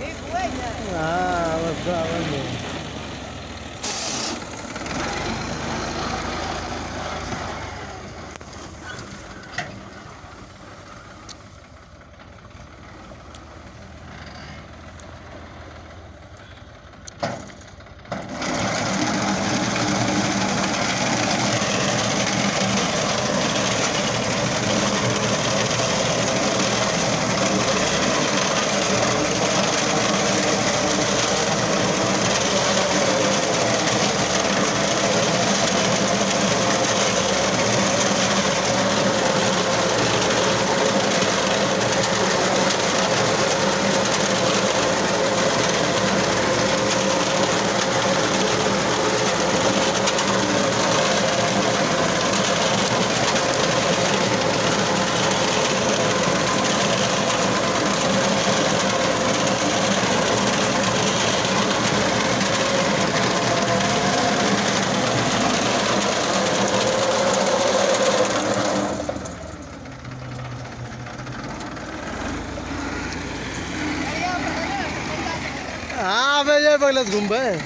Ah, let's go, let's go. हाँ भाई ये बगलस घूम भाई